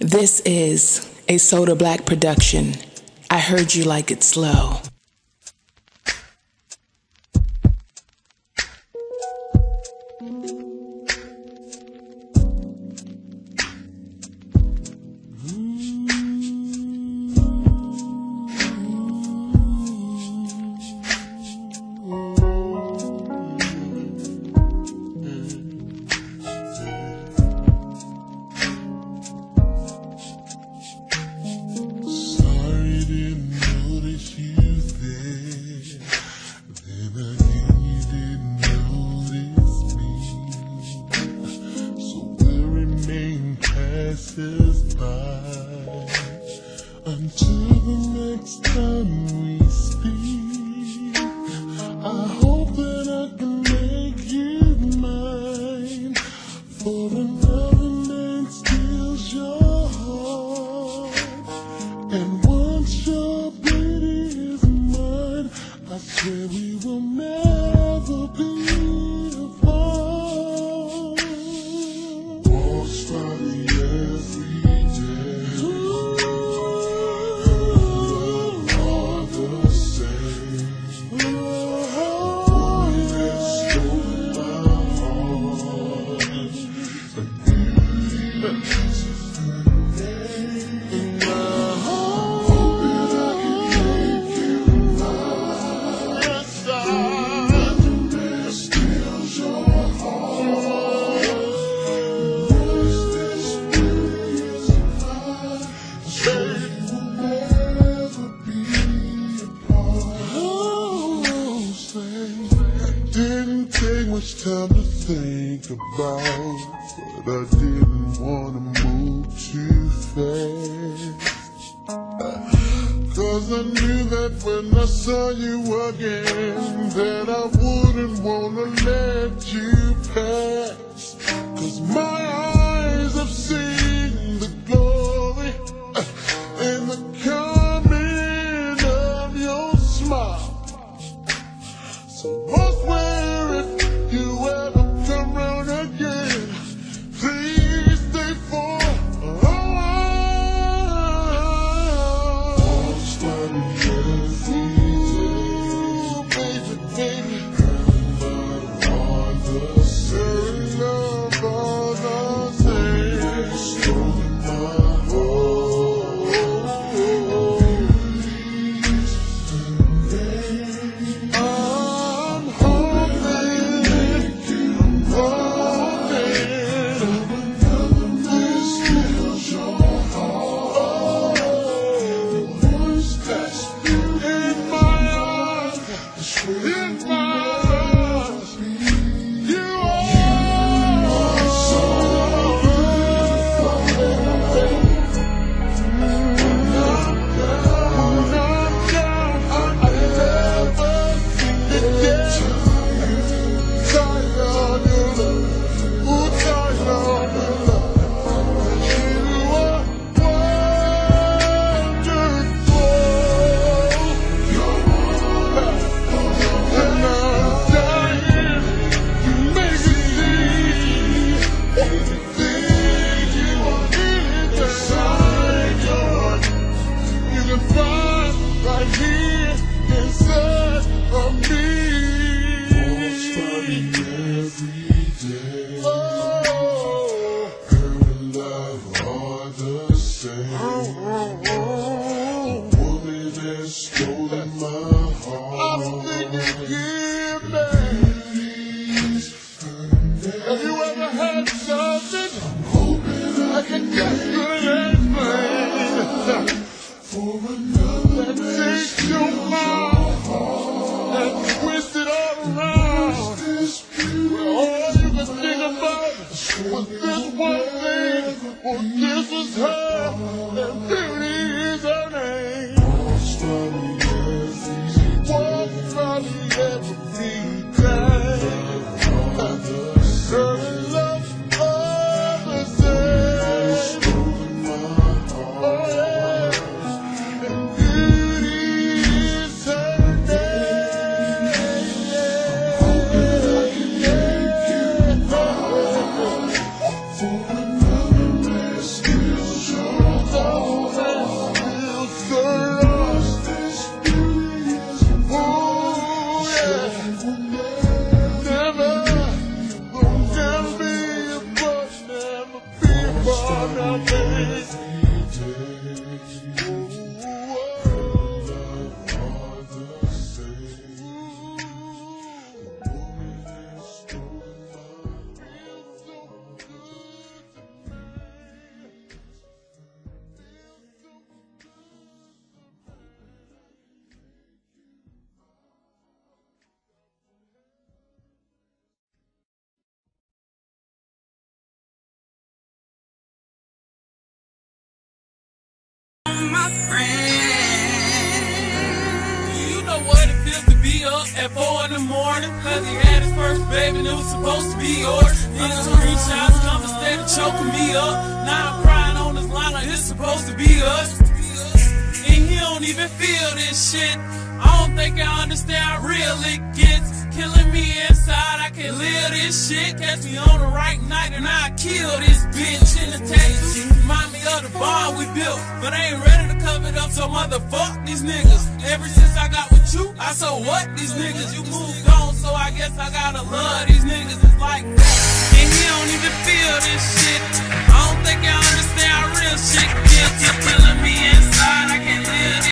This is a Soda Black production. I heard you like it slow. 음 much time to think about, but I didn't want to move too fast. Cause I knew that when I saw you again, that I wouldn't want to let you pass. Cause my Yeah. Have you ever had something that can get good and bad? For that takes your mind and twist it all around. All you can this well, this is her. life will the morning, he had his first baby and it was supposed to be yours. Niggas screenshots come instead of choking me up. Now I'm crying on this line like it's supposed to be us. And he don't even feel this shit. I don't think I understand how real it gets. Killing me inside, I can live this shit. Catch me on the right night and I kill this bitch in the taxi. Remind me of the bar we built, but I ain't ready to cover it up, so motherfuck these niggas. Ever since I got you. I said, what these niggas, you moved on, so I guess I gotta love these niggas. It's like that. And he don't even feel this shit. I don't think I understand how real shit gets. You're killing me inside. I can't